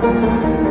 Música